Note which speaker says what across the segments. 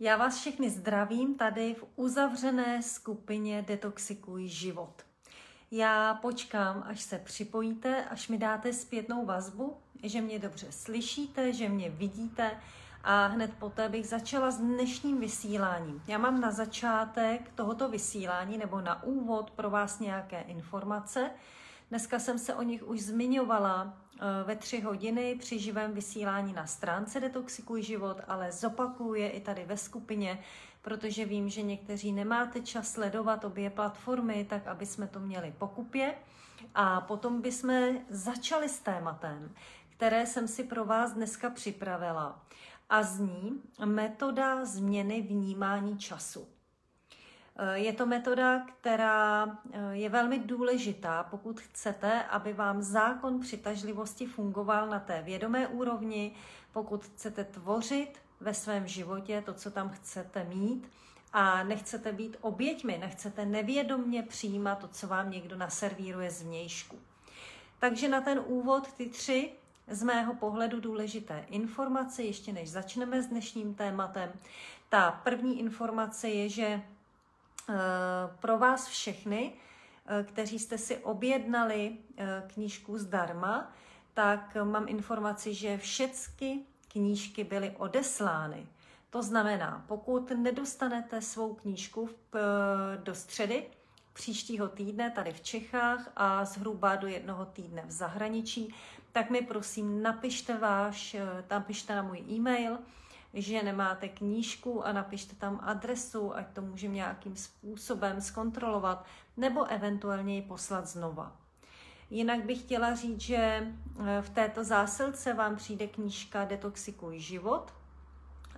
Speaker 1: Já vás všechny zdravím tady v uzavřené skupině Detoxikuj život. Já počkám, až se připojíte, až mi dáte zpětnou vazbu, že mě dobře slyšíte, že mě vidíte a hned poté bych začala s dnešním vysíláním. Já mám na začátek tohoto vysílání nebo na úvod pro vás nějaké informace. Dneska jsem se o nich už zmiňovala eh, ve tři hodiny při živém vysílání na stránce Detoxikuj život, ale zopakuje i tady ve skupině, protože vím, že někteří nemáte čas sledovat obě platformy, tak aby jsme to měli pokupě. A potom bychom začali s tématem, které jsem si pro vás dneska připravila. A zní metoda změny vnímání času. Eh, je to metoda, která eh, je velmi důležitá, pokud chcete, aby vám zákon přitažlivosti fungoval na té vědomé úrovni, pokud chcete tvořit ve svém životě to, co tam chcete mít a nechcete být oběťmi, nechcete nevědomně přijímat to, co vám někdo naservíruje z vnějšku. Takže na ten úvod ty tři z mého pohledu důležité informace, ještě než začneme s dnešním tématem. Ta první informace je, že pro vás všechny, eh, kteří jste si objednali eh, knížku zdarma, tak mám informaci, že všechny knížky byly odeslány. To znamená, pokud nedostanete svou knížku do středy příštího týdne tady v Čechách a zhruba do jednoho týdne v zahraničí, tak mi prosím napište váš, napište na můj e-mail, že nemáte knížku a napište tam adresu, ať to můžeme nějakým způsobem zkontrolovat, nebo eventuálně ji poslat znova. Jinak bych chtěla říct, že eh, v této zásilce vám přijde knížka Detoxikuj život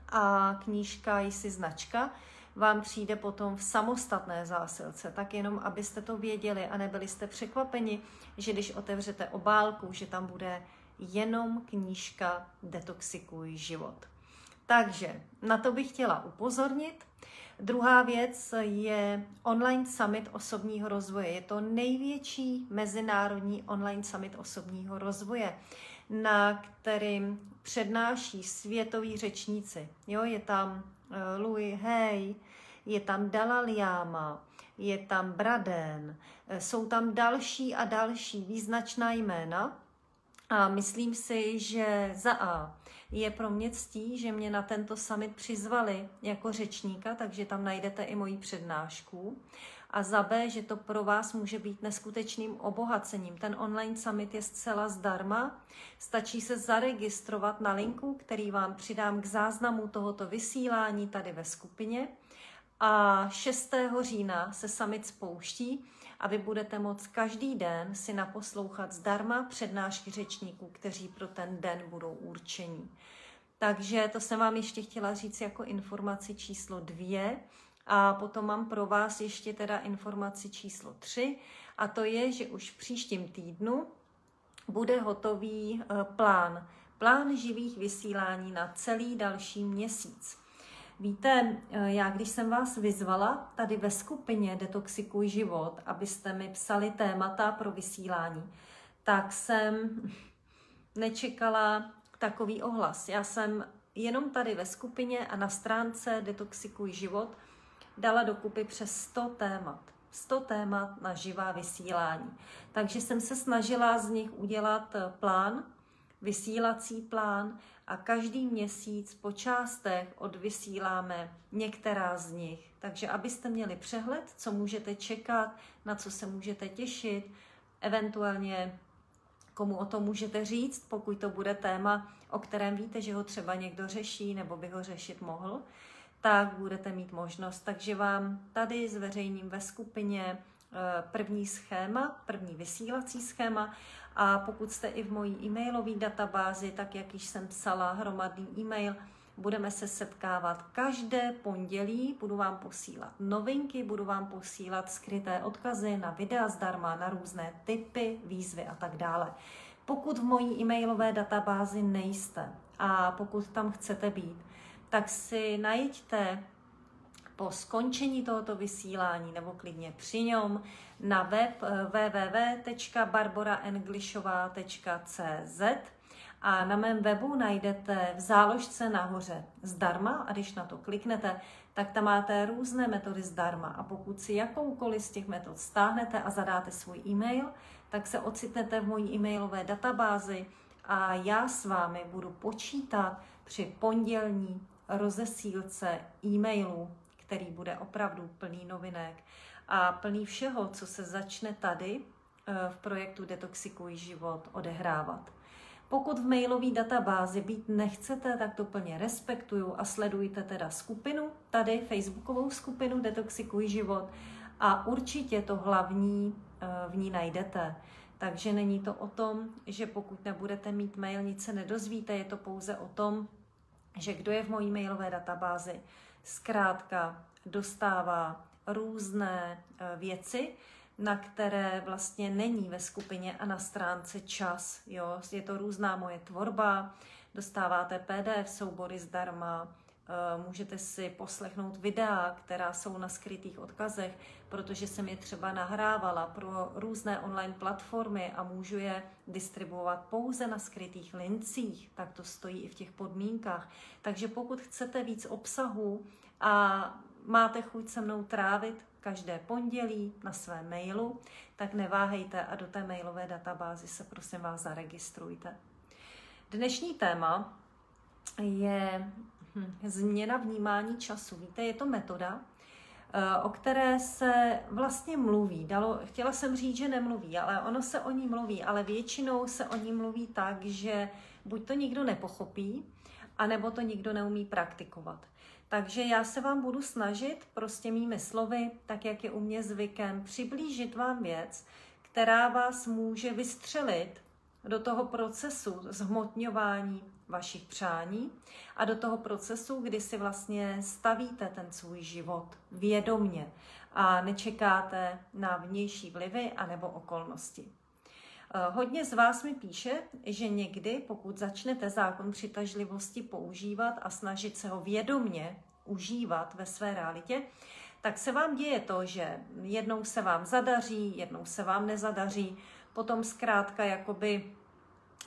Speaker 1: a knížka Jsi značka vám přijde potom v samostatné zásilce. Tak jenom, abyste to věděli a nebyli jste překvapeni, že když otevřete obálku, že tam bude jenom knížka Detoxikuj život. Takže na to bych chtěla upozornit. Druhá věc je online summit osobního rozvoje. Je to největší mezinárodní online summit osobního rozvoje, na kterým přednáší světoví řečníci. Jo, je tam eh, Louis Hay, je tam Dalai Lama, je tam Braden, eh, jsou tam další a další význačná jména. A myslím si, že za A je pro mě ctí, že mě na tento summit přizvali jako řečníka, takže tam najdete i moji přednášku. A za B, že to pro vás může být neskutečným obohacením. Ten online summit je zcela zdarma. Stačí se zaregistrovat na linku, který vám přidám k záznamu tohoto vysílání tady ve skupině. A 6. října se summit spouští a vy budete moct každý den si naposlouchat zdarma přednášky řečníků, kteří pro ten den budou určení. Takže to jsem vám ještě chtěla říct jako informaci číslo dvě. A potom mám pro vás ještě teda informaci číslo tři. A to je, že už v příštím týdnu bude hotový eh, plán. Plán živých vysílání na celý další měsíc. Víte, eh, já když jsem vás vyzvala tady ve skupině Detoxikuj život, abyste mi psali témata pro vysílání, tak jsem nečekala takový ohlas. Já jsem jenom tady ve skupině a na stránce Detoxikuj život dala dokupy přes 100 témat. 100 témat na živá vysílání. Takže jsem se snažila z nich udělat eh, plán, vysílací plán a každý měsíc po částech odvysíláme některá z nich. Takže abyste měli přehled, co můžete čekat, na co se můžete těšit, eventuálně komu o tom můžete říct, pokud to bude téma, o kterém víte, že ho třeba někdo řeší nebo by ho řešit mohl, tak budete mít možnost. Takže vám tady zveřejním ve skupině eh, první schéma, první vysílací schéma a pokud jste i v mojí e-mailové databázi, tak jak již jsem psala hromadný e-mail, budeme se setkávat každé pondělí, budu vám posílat novinky, budu vám posílat skryté odkazy na videa zdarma, na různé typy, výzvy a tak dále. Pokud v mojí e-mailové databázi nejste a pokud tam chcete být, tak si najďte po skončení tohoto vysílání nebo klidně při něm na web eh, www.barboraenglishová.cz A na mém webu najdete v záložce nahoře zdarma a když na to kliknete, tak tam máte různé metody zdarma. A pokud si jakoukoliv z těch metod stáhnete a zadáte svůj e-mail, tak se ocitnete v mojí e-mailové databázi a já s vámi budu počítat při pondělní rozesílce e-mailů, který bude opravdu plný novinek a plný všeho, co se začne tady eh, v projektu Detoxikuj život odehrávat. Pokud v mailové databázi být nechcete, tak to plně respektuju a sledujte teda skupinu, tady facebookovou skupinu Detoxikuj život a určitě to hlavní eh, v ní najdete. Takže není to o tom, že pokud nebudete mít mail, nic se nedozvíte, je to pouze o tom, že kdo je v mojí mailové databázi, zkrátka dostává různé eh, věci, na které vlastně není ve skupině a na stránce čas. Jo? Je to různá moje tvorba, dostáváte PDF soubory zdarma, můžete si poslechnout videa, která jsou na skrytých odkazech, protože jsem je třeba nahrávala pro různé online platformy a můžu je distribuovat pouze na skrytých lincích, tak to stojí i v těch podmínkách. Takže pokud chcete víc obsahu a máte chuť se mnou trávit každé pondělí na své mailu, tak neváhejte a do té mailové databázy se prosím vás zaregistrujte. Dnešní téma je změna vnímání času. Víte, je to metoda, eh, o které se vlastně mluví. Dalo, chtěla jsem říct, že nemluví, ale ono se o ní mluví, ale většinou se o ní mluví tak, že buď to nikdo nepochopí, anebo to nikdo neumí praktikovat. Takže já se vám budu snažit prostě mými slovy, tak jak je u mě zvykem, přiblížit vám věc, která vás může vystřelit do toho procesu zhmotňování vašich přání a do toho procesu, kdy si vlastně stavíte ten svůj život vědomně a nečekáte na vnější vlivy anebo okolnosti. Eh, hodně z vás mi píše, že někdy, pokud začnete zákon přitažlivosti používat a snažit se ho vědomně užívat ve své realitě, tak se vám děje to, že jednou se vám zadaří, jednou se vám nezadaří, potom zkrátka jakoby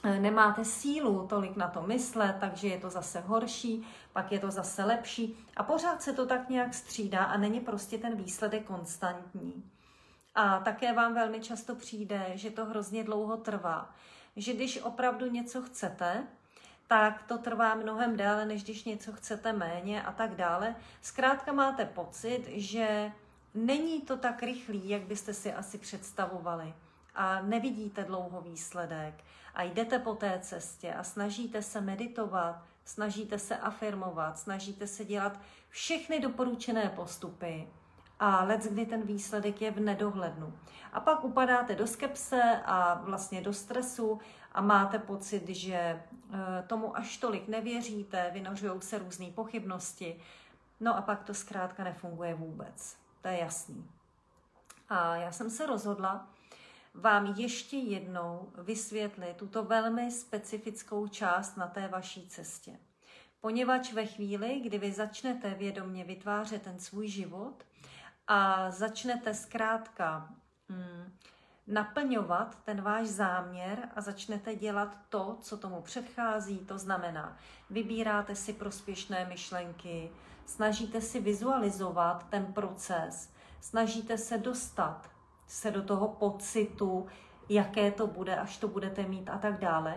Speaker 1: eh, nemáte sílu tolik na to myslet, takže je to zase horší, pak je to zase lepší a pořád se to tak nějak střídá a není prostě ten výsledek konstantní. A také vám velmi často přijde, že to hrozně dlouho trvá. Že když opravdu něco chcete, tak to trvá mnohem déle, než když něco chcete méně a tak dále. Zkrátka máte pocit, že není to tak rychlý, jak byste si asi představovali a nevidíte dlouho výsledek a jdete po té cestě a snažíte se meditovat, snažíte se afirmovat, snažíte se dělat všechny doporučené postupy, a let, kdy ten výsledek je v nedohlednu. A pak upadáte do skepse a vlastně do stresu a máte pocit, že eh, tomu až tolik nevěříte, vynořují se různé pochybnosti, no a pak to zkrátka nefunguje vůbec. To je jasný. A já jsem se rozhodla vám ještě jednou vysvětlit tuto velmi specifickou část na té vaší cestě. Poněvadž ve chvíli, kdy vy začnete vědomně vytvářet ten svůj život, a začnete zkrátka mm, naplňovat ten váš záměr a začnete dělat to, co tomu předchází, to znamená, vybíráte si prospěšné myšlenky, snažíte si vizualizovat ten proces, snažíte se dostat se do toho pocitu, jaké to bude, až to budete mít a tak dále,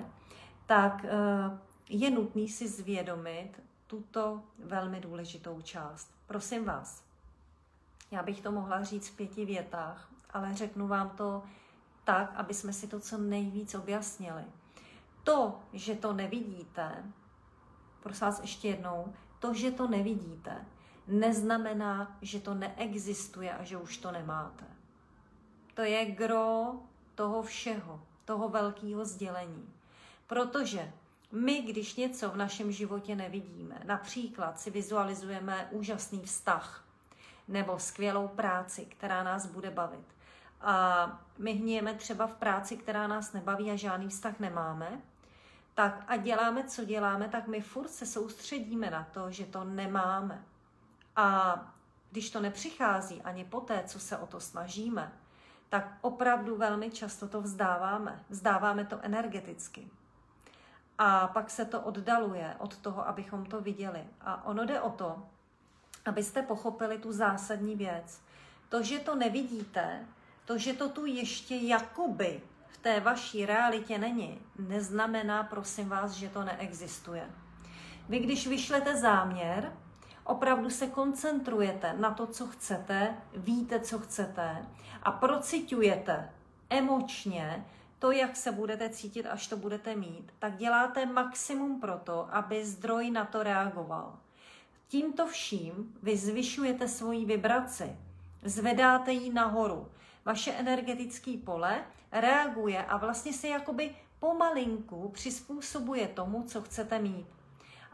Speaker 1: tak eh, je nutný si zvědomit tuto velmi důležitou část. Prosím vás, já bych to mohla říct v pěti větách, ale řeknu vám to tak, aby jsme si to co nejvíc objasnili. To, že to nevidíte, prosím vás ještě jednou, to, že to nevidíte, neznamená, že to neexistuje a že už to nemáte. To je gro toho všeho, toho velkého sdělení. Protože my, když něco v našem životě nevidíme, například si vizualizujeme úžasný vztah, nebo skvělou práci, která nás bude bavit. A my hníjeme třeba v práci, která nás nebaví a žádný vztah nemáme, tak a děláme, co děláme, tak my furt se soustředíme na to, že to nemáme. A když to nepřichází ani po té, co se o to snažíme, tak opravdu velmi často to vzdáváme. Vzdáváme to energeticky. a pak se to oddaluje od toho, abychom to viděli. A ono jde o to, abyste pochopili tu zásadní věc. To, že to nevidíte, to, že to tu ještě jakoby v té vaší realitě není, neznamená, prosím vás, že to neexistuje. Vy, když vyšlete záměr, opravdu se koncentrujete na to, co chcete, víte, co chcete a procitujete emočně to, jak se budete cítit, až to budete mít, tak děláte maximum pro to, aby zdroj na to reagoval. Tímto vším vy zvyšujete svoji vibraci, zvedáte ji nahoru. Vaše energetické pole reaguje a vlastně se jakoby pomalinku přizpůsobuje tomu, co chcete mít.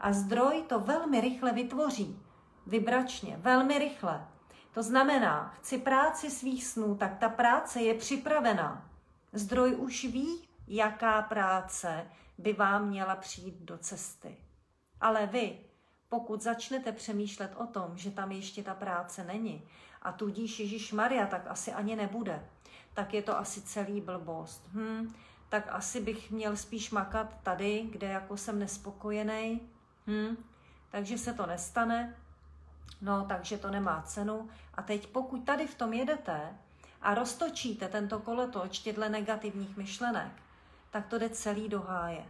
Speaker 1: A zdroj to velmi rychle vytvoří. Vibračně, velmi rychle. To znamená, chci práci svých snů, tak ta práce je připravená. Zdroj už ví, jaká práce by vám měla přijít do cesty. Ale vy, pokud začnete přemýšlet o tom, že tam ještě ta práce není a tudíž Ježíš Maria tak asi ani nebude, tak je to asi celý blbost. Hm, tak asi bych měl spíš makat tady, kde jako jsem nespokojený. Hm, takže se to nestane. No, takže to nemá cenu. A teď pokud tady v tom jedete a roztočíte tento kolotoč těchto negativních myšlenek, tak to jde celý do háje.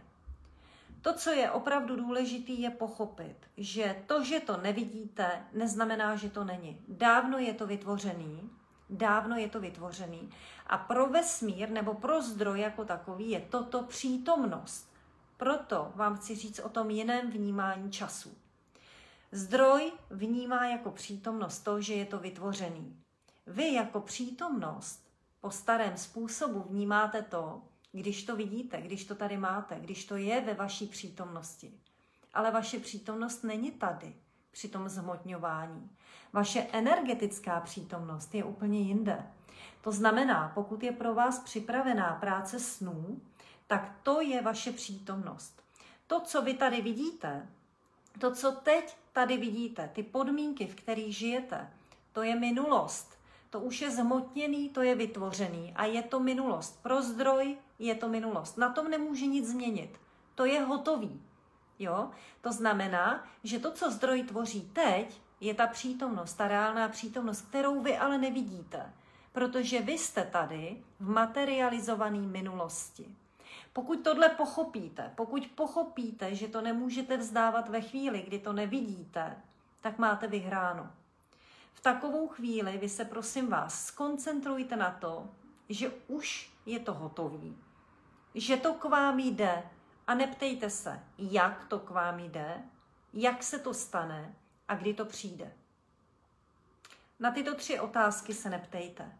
Speaker 1: To, co je opravdu důležité, je pochopit, že to, že to nevidíte, neznamená, že to není. Dávno je to vytvořený, dávno je to vytvořený a pro vesmír nebo pro zdroj jako takový je toto přítomnost. Proto vám chci říct o tom jiném vnímání času. Zdroj vnímá jako přítomnost to, že je to vytvořený. Vy jako přítomnost po starém způsobu vnímáte to, když to vidíte, když to tady máte, když to je ve vaší přítomnosti. Ale vaše přítomnost není tady při tom zhmotňování. Vaše energetická přítomnost je úplně jinde. To znamená, pokud je pro vás připravená práce snů, tak to je vaše přítomnost. To, co vy tady vidíte, to, co teď tady vidíte, ty podmínky, v kterých žijete, to je minulost. To už je zhmotněný, to je vytvořený a je to minulost. Pro zdroj je to minulost. Na tom nemůže nic změnit. To je hotový. Jo? To znamená, že to, co zdroj tvoří teď, je ta přítomnost, ta reálná přítomnost, kterou vy ale nevidíte, protože vy jste tady v materializované minulosti. Pokud tohle pochopíte, pokud pochopíte, že to nemůžete vzdávat ve chvíli, kdy to nevidíte, tak máte vyhráno. V takovou chvíli vy se prosím vás skoncentrujte na to, že už je to hotový, že to k vám jde a neptejte se, jak to k vám jde, jak se to stane a kdy to přijde. Na tyto tři otázky se neptejte.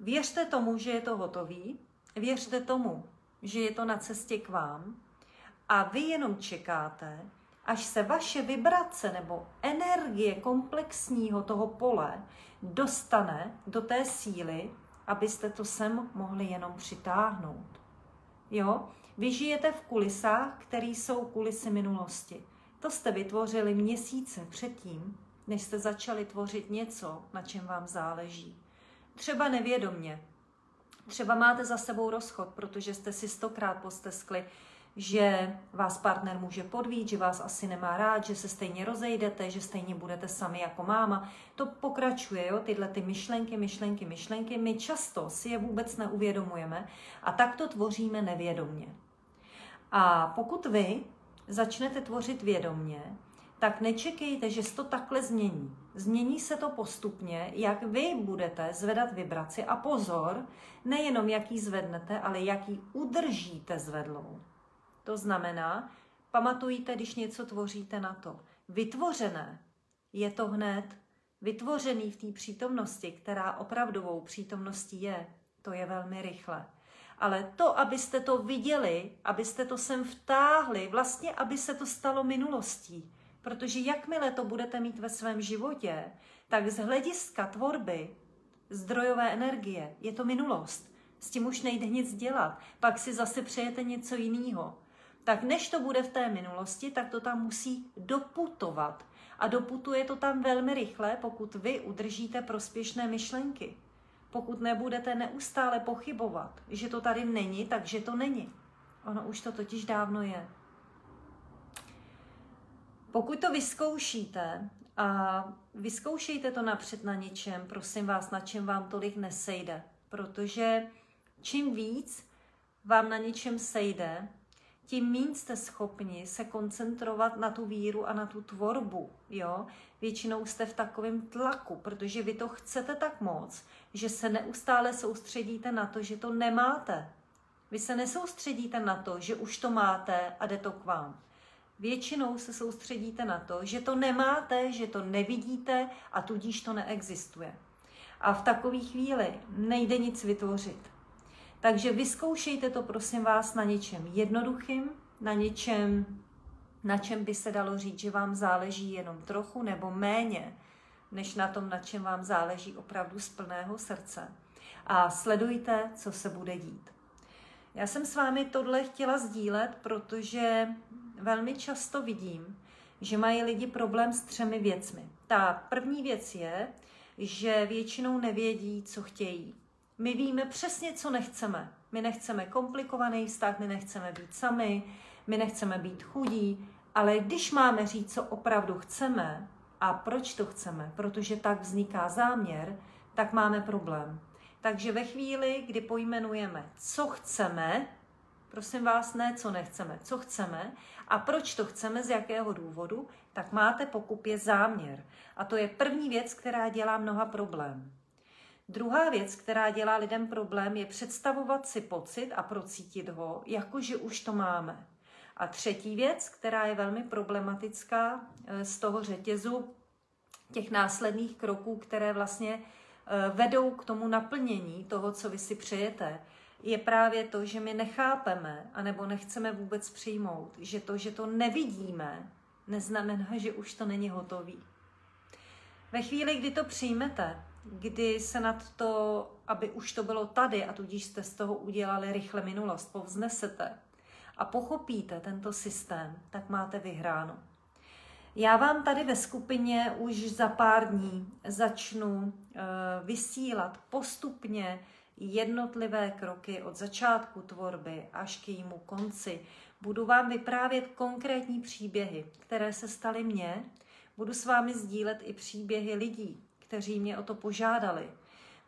Speaker 1: Věřte tomu, že je to hotový, věřte tomu, že je to na cestě k vám a vy jenom čekáte, až se vaše vibrace nebo energie komplexního toho pole dostane do té síly, abyste to sem mohli jenom přitáhnout. Jo? Vy žijete v kulisách, které jsou kulisy minulosti. To jste vytvořili měsíce předtím, než jste začali tvořit něco, na čem vám záleží. Třeba nevědomně. Třeba máte za sebou rozchod, protože jste si stokrát posteskli, že vás partner může podvít, že vás asi nemá rád, že se stejně rozejdete, že stejně budete sami jako máma. To pokračuje, jo, tyhle ty myšlenky, myšlenky, myšlenky. My často si je vůbec neuvědomujeme a tak to tvoříme nevědomně. A pokud vy začnete tvořit vědomně, tak nečekejte, že se to takhle změní. Změní se to postupně, jak vy budete zvedat vibraci a pozor, nejenom jak ji zvednete, ale jak ji udržíte zvedlou. To znamená, pamatujte, když něco tvoříte na to. Vytvořené je to hned, vytvořený v té přítomnosti, která opravdovou přítomností je, to je velmi rychle. Ale to, abyste to viděli, abyste to sem vtáhli, vlastně, aby se to stalo minulostí. Protože jakmile to budete mít ve svém životě, tak z hlediska tvorby zdrojové energie je to minulost. S tím už nejde nic dělat. Pak si zase přejete něco jiného tak než to bude v té minulosti, tak to tam musí doputovat. A doputuje to tam velmi rychle, pokud vy udržíte prospěšné myšlenky. Pokud nebudete neustále pochybovat, že to tady není, takže to není. Ono už to totiž dávno je. Pokud to vyzkoušíte a vyzkoušejte to napřed na něčem, prosím vás, na čem vám tolik nesejde, protože čím víc vám na něčem sejde, tím méně jste schopni se koncentrovat na tu víru a na tu tvorbu. Jo? Většinou jste v takovém tlaku, protože vy to chcete tak moc, že se neustále soustředíte na to, že to nemáte. Vy se nesoustředíte na to, že už to máte a jde to k vám. Většinou se soustředíte na to, že to nemáte, že to nevidíte a tudíž to neexistuje. A v takové chvíli nejde nic vytvořit. Takže vyzkoušejte to, prosím vás, na něčem jednoduchým, na něčem, na čem by se dalo říct, že vám záleží jenom trochu nebo méně, než na tom, na čem vám záleží opravdu z plného srdce. A sledujte, co se bude dít. Já jsem s vámi tohle chtěla sdílet, protože velmi často vidím, že mají lidi problém s třemi věcmi. Ta první věc je, že většinou nevědí, co chtějí. My víme přesně, co nechceme. My nechceme komplikovaný vztah, my nechceme být sami, my nechceme být chudí, ale když máme říct, co opravdu chceme a proč to chceme, protože tak vzniká záměr, tak máme problém. Takže ve chvíli, kdy pojmenujeme, co chceme, prosím vás, ne co nechceme, co chceme a proč to chceme, z jakého důvodu, tak máte pokupě záměr. A to je první věc, která dělá mnoha problém. Druhá věc, která dělá lidem problém, je představovat si pocit a procítit ho, jakože už to máme. A třetí věc, která je velmi problematická eh, z toho řetězu těch následných kroků, které vlastně eh, vedou k tomu naplnění toho, co vy si přejete, je právě to, že my nechápeme, anebo nechceme vůbec přijmout, že to, že to nevidíme, neznamená, že už to není hotový. Ve chvíli, kdy to přijmete, kdy se nad to, aby už to bylo tady a tudíž jste z toho udělali rychle minulost, povznesete a pochopíte tento systém, tak máte vyhráno. Já vám tady ve skupině už za pár dní začnu eh, vysílat postupně jednotlivé kroky od začátku tvorby až k jejímu konci. Budu vám vyprávět konkrétní příběhy, které se staly mně. Budu s vámi sdílet i příběhy lidí, kteří mě o to požádali.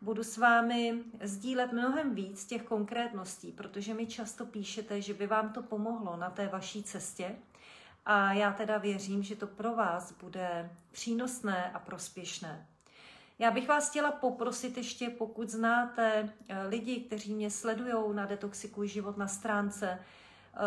Speaker 1: Budu s vámi sdílet mnohem víc těch konkrétností, protože mi často píšete, že by vám to pomohlo na té vaší cestě. A já teda věřím, že to pro vás bude přínosné a prospěšné. Já bych vás chtěla poprosit ještě, pokud znáte eh, lidi, kteří mě sledují na Detoxikuj život na stránce, eh,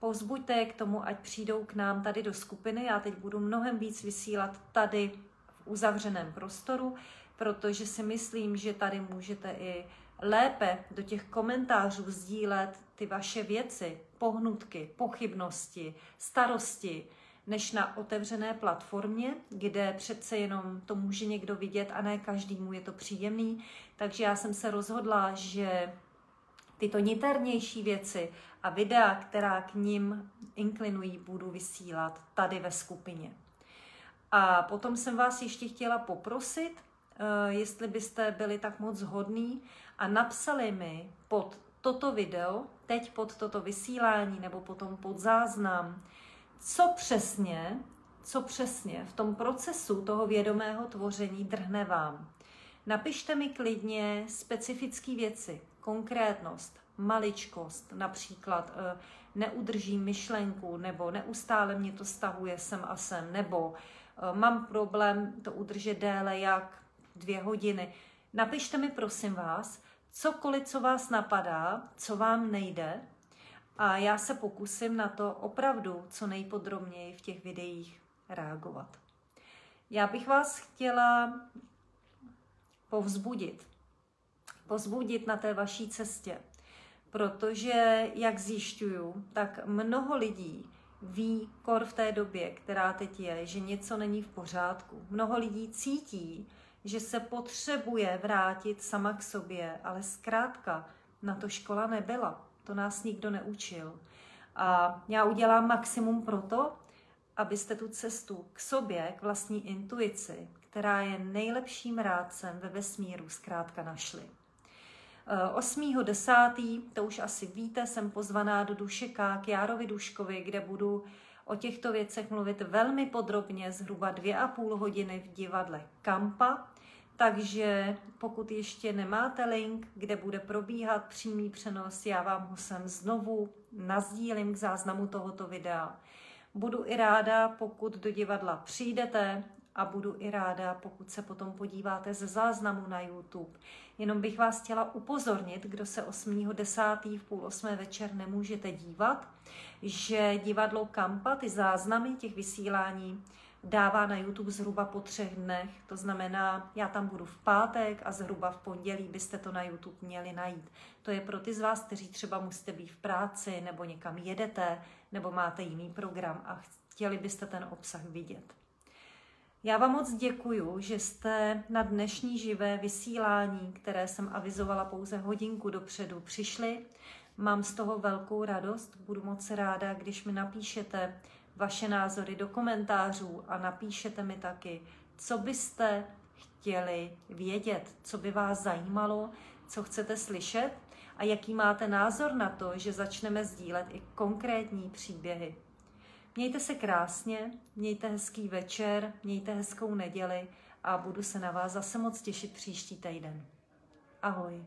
Speaker 1: povzbuďte k tomu, ať přijdou k nám tady do skupiny. Já teď budu mnohem víc vysílat tady v uzavřeném prostoru, protože si myslím, že tady můžete i lépe do těch komentářů sdílet ty vaše věci, pohnutky, pochybnosti, starosti, než na otevřené platformě, kde přece jenom to může někdo vidět a ne každému je to příjemný. Takže já jsem se rozhodla, že tyto niternější věci a videa, která k ním inklinují, budu vysílat tady ve skupině. A potom jsem vás ještě chtěla poprosit, eh, jestli byste byli tak moc hodní a napsali mi pod toto video, teď pod toto vysílání nebo potom pod záznam, co přesně, co přesně v tom procesu toho vědomého tvoření drhne vám. Napište mi klidně specifické věci, konkrétnost, maličkost, například eh, neudržím myšlenku, nebo neustále mě to stahuje sem a sem, nebo eh, mám problém to udržet déle jak dvě hodiny. Napište mi prosím vás, cokoliv, co vás napadá, co vám nejde, a já se pokusím na to opravdu co nejpodrobněji v těch videích reagovat. Já bych vás chtěla povzbudit. Povzbudit na té vaší cestě. Protože, jak zjišťuju, tak mnoho lidí ví kor v té době, která teď je, že něco není v pořádku. Mnoho lidí cítí, že se potřebuje vrátit sama k sobě, ale zkrátka na to škola nebyla. To nás nikdo neučil. A já udělám maximum pro to, abyste tu cestu k sobě, k vlastní intuici, která je nejlepším rádcem ve vesmíru, zkrátka našli. 8.10., to už asi víte, jsem pozvaná do Dušeka k Járovi Duškovi, kde budu o těchto věcech mluvit velmi podrobně, zhruba dvě a půl hodiny v divadle Kampa. Takže pokud ještě nemáte link, kde bude probíhat přímý přenos, já vám ho sem znovu nazdílím k záznamu tohoto videa. Budu i ráda, pokud do divadla přijdete a budu i ráda, pokud se potom podíváte ze záznamu na YouTube. Jenom bych vás chtěla upozornit, kdo se 8.10. v půl osmé večer nemůžete dívat, že divadlo Kampa, ty záznamy těch vysílání, dává na YouTube zhruba po třech dnech. To znamená, já tam budu v pátek a zhruba v pondělí byste to na YouTube měli najít. To je pro ty z vás, kteří třeba musíte být v práci nebo někam jedete nebo máte jiný program a chtěli byste ten obsah vidět. Já vám moc děkuju, že jste na dnešní živé vysílání, které jsem avizovala pouze hodinku dopředu, přišli. Mám z toho velkou radost, budu moc ráda, když mi napíšete vaše názory do komentářů a napíšete mi taky, co byste chtěli vědět, co by vás zajímalo, co chcete slyšet a jaký máte názor na to, že začneme sdílet i konkrétní příběhy. Mějte se krásně, mějte hezký večer, mějte hezkou neděli a budu se na vás zase moc těšit příští týden. Ahoj.